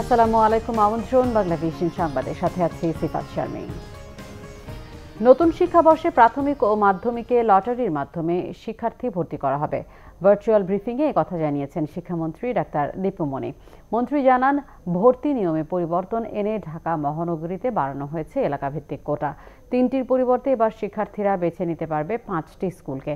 আসসালামু আলাইকুম, আমন্ত্রণ বাংলা ভিশন সংবাদের সাথে আছি সিফাত শারমিন নতুন শিক্ষাবর্ষে প্রাথমিক ও মাধ্যমিকে লটারির মাধ্যমে শিক্ষার্থী ভর্তি করা হবে। ভার্চুয়াল ব্রিফিংয়ে কথা জানিয়েছেন শিক্ষামন্ত্রী ডাক্তার দীপুমণি মন্ত্রী জানান, ভর্তি নিয়মে পরিবর্তন এনে ঢাকা মহানগরীতে বাড়ানো হয়েছে এলাকাভিত্তিক কোটা। তিনটির পরিবর্তে এবার শিক্ষার্থীরা বেছে নিতে পারবে পাঁচটি স্কুলকে।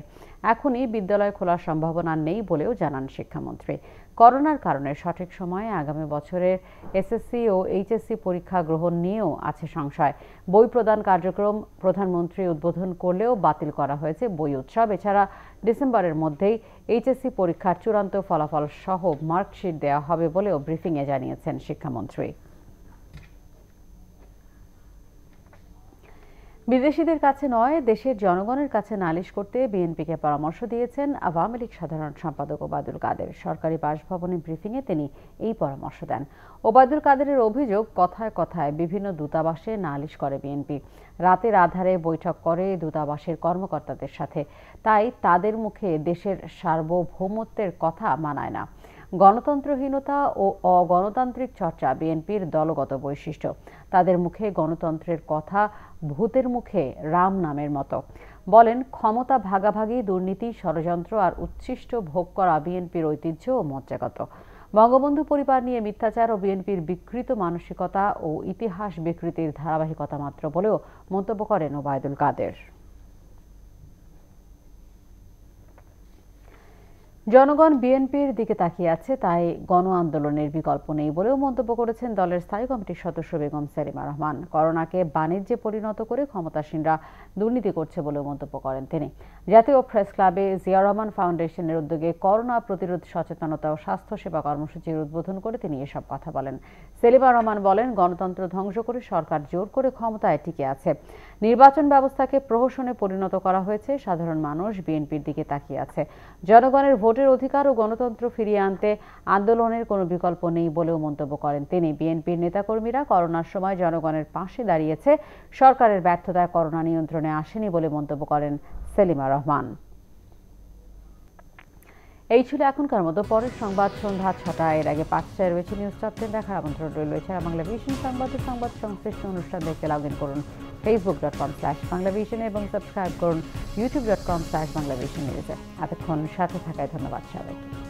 এখনই বিদ্যালয় খোলার সম্ভাবনা নেই বলেও জানান শিক্ষামন্ত্রী। করোনার কারণে সঠিক সময়ে আগামী বছরের এসএসসি ও এইচএসসি পরীক্ষা গ্রহণ নিয়েও আছে সংশয়। বই প্রদান কার্যক্রম প্রধানমন্ত্রী উদ্বোধন করলেও বাতিল করা হয়েছে বই উৎসব। এছাড়া ডিসেম্বরের মধ্যেই এইচএসসি পরীক্ষার চূড়ান্ত ফলাফল সহ মার্কশিট দেওয়া হবে বলেও ব্রিফিংয়ে জানিয়েছেন শিক্ষামন্ত্রী। বিদেশিদের কাছে নয়, দেশের জনগণের কাছে নালিশ করতে বিএনপিকে পরামর্শ দিয়েছেন আওয়ামী লীগ সাধারণ সম্পাদক ওবায়দুল কাদের। সরকারি বাসভবনে ব্রিফিংয়ে তিনি এই পরামর্শ দেন। ওবায়দুল কাদেরের অভিযোগ, কথায় কথায় বিভিন্ন দূতাবাসে নালিশ করে বিএনপি। রাতের আধারে বৈঠক করে দূতাবাসের কর্মকর্তাদের সাথে। তাই তাদের মুখে দেশের সার্বভৌমত্বের কথা মানায় না। গণতন্ত্রহীনতা ও অগণতান্ত্রিক চর্চা বিএনপির দলগত বৈশিষ্ট্য। তাদের মুখে গণতন্ত্রের কথা, ভূতের মুখে রাম নামের মতো। বলেন, ক্ষমতা ভাগাভাগি, দুর্নীতি, ষড়যন্ত্র আর উচ্ছিষ্ট ভোগ করা বিএনপির ঐতিহ্য ও মজ্জাগত বঙ্গবন্ধু পরিবার নিয়ে মিথ্যাচার ও বিএনপির বিকৃত মানসিকতা ও ইতিহাস বিকৃতির ধারাবাহিকতা মাত্র বলেও মন্তব্য করেন ওবায়দুল কাদের। জনগণ বিএনপির দিকে তাকিয়ে আছে, তাই গণ আন্দোলনের বিকল্প নেই বলেও মন্তব্য করেছেন দলের স্থায়ী কমিটির সদস্য বেগম সেলিমা রহমান। করোনাকে বাণিজ্যে পরিণত করে ক্ষমতাসীনরা দুর্নীতি করছে বলেও মন্তব্য করেন তিনি। জাতীয় প্রেস ক্লাবে জিয়া রহমান ফাউন্ডেশনের উদ্যোগে করোনা প্রতিরোধ, সচেতনতা ও স্বাস্থ্যসেবা কর্মসূচির উদ্বোধন করে তিনি এসব কথা বলেন। সেলিমা রহমান বলেন, গণতন্ত্র ধ্বংস করে সরকার জোর করে ক্ষমতায় টিকে আছে। নির্বাচন ব্যবস্থাকে প্রহসনে পরিণত করা হয়েছে, সাধারণ মানুষ বিএনপির দিকে তাকিয়ে আছে। জনগণের ভোটের অধিকার ও গণতন্ত্র ফিরিয়ে আনতে আন্দোলনের কোনো বিকল্প নেই বলেও মন্তব্য করেন তিনি। বিএনপির নেতাকর্মীরা করোনার সময় জনগণের পাশে দাঁড়িয়েছে। সরকারের ব্যর্থতায় করোনা নিয়ন্ত্রণে আসেনি বলে মন্তব্য করেন সেলিমা রহমান। এই ছিল এখনকার মতো পরের সংবাদ সন্ধ্যা ছটা এর আগে পাঁচটায় রয়েছে নিউজ টপতে দেখার আমন্ত্রণ রইল এছাড়া বাংলা ভিশন সংবাদের সংবাদ সংশ্লিষ্ট অনুষ্ঠান দেখতে লগ ইন করুন Facebook dot com slash Bangla Vision এবং সাবস্ক্রাইব করুন YouTube dot com slash Bangla Vision নিউজে এতক্ষণ সাথে থাকায় ধন্যবাদ সবাইকে।